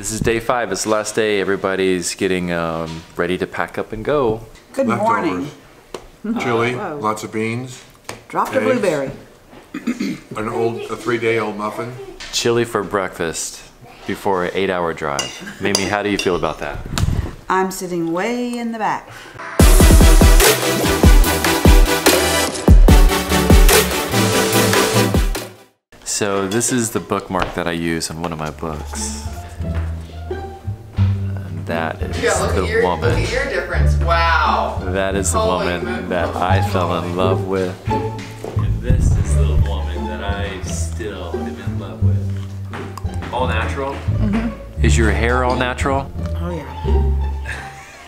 This is day five. It's the last day. Everybody's getting um, ready to pack up and go. Good morning. Chili, lots of beans, Dropped a Eggs. blueberry. an old, a three-day-old muffin. Chili for breakfast before an eight-hour drive. Mimi, how do you feel about that? I'm sitting way in the back. So this is the bookmark that I use on one of my books. And that is Yeah, look the at your woman. look at your difference. Wow. That is the Holy woman moly. that I fell in love with. And this is the woman that I still am in love with. All natural? Mm-hmm. Is your hair all natural? Oh yeah.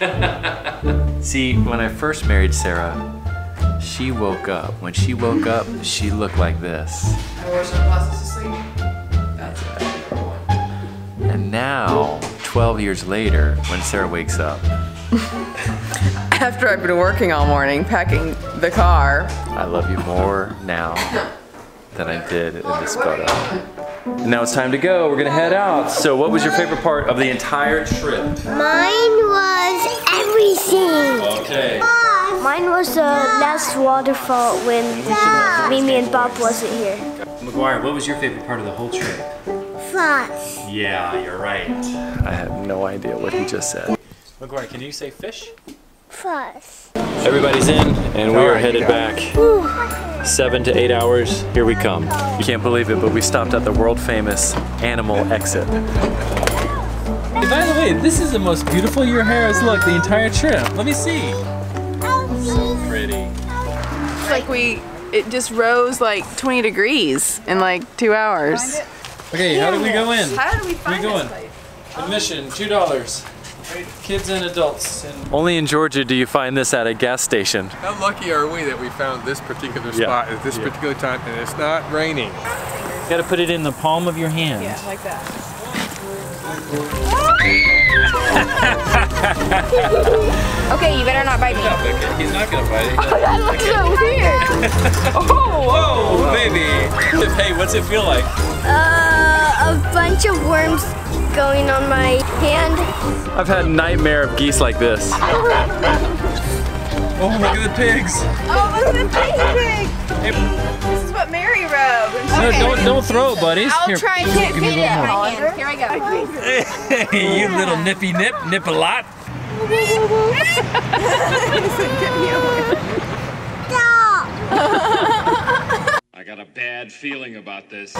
See, when I first married Sarah, she woke up. When she woke up, she looked like this. I wore sunglasses to sleep. That's it. And now, 12 years later, when Sarah wakes up, After I've been working all morning, packing the car. I love you more now than I did in this photo. And now it's time to go. We're gonna head out. So, what was your favorite part of the entire trip? Mine was everything. Okay. Mine was the last waterfall when Mimi and Bob wasn't here. McGuire, what was your favorite part of the whole trip? Frost. Yeah, you're right. I have no idea what he just said. McGuire, can you say fish? Frost. Everybody's in, and we are headed back. Seven to eight hours. Here we come. You can't believe it, but we stopped at the world famous animal exit. Hey, by the way, this is the most beautiful your hair has looked the entire trip. Let me see. So pretty. It's like we, it just rose like 20 degrees in like two hours. Okay, how do we go in? How did we We find going? This? Admission, two dollars. Kids and adults. And Only in Georgia do you find this at a gas station. How lucky are we that we found this particular Yeah. spot at this Yeah. particular time and it's not raining? you gotta put it in the palm of your hand. Yeah, like that. Okay, you better not bite me. Okay, he's not gonna bite it. That looks so weird. Oh, baby. Hey, what's it feel like? Uh, a bunch of worms going on my hand. I've had nightmare of geese like this. Oh, look at the pigs. Oh, look at the pig pig. This is what Mary rode. when she- No, don't don't throw it, buddies. I'll Here, try and give get it one in more. my hand. Here I go. Hey, you little nippy nip, nip a lot. I got a bad feeling about this.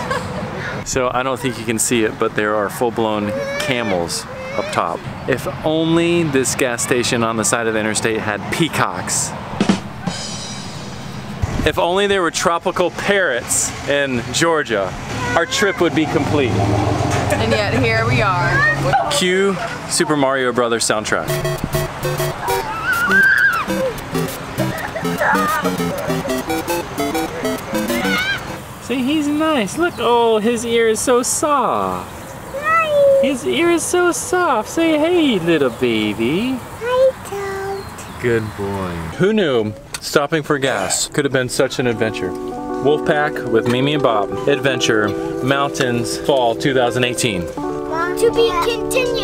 So I don't think you can see it, but there are full-blown camels up top. If only this gas station on the side of the interstate had peacocks. If only there were tropical parrots in Georgia, our trip would be complete. And yet here we are. Cue Super Mario Brothers soundtrack. See, he's nice. Look, oh, his ear is so soft. Hi. His ear is so soft. Say hey, little baby. Good boy. Who knew stopping for gas could have been such an adventure? Wolfpack with Mimi and Bob. Adventure Mountains Fall 2018. To be continued.